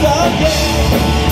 Again.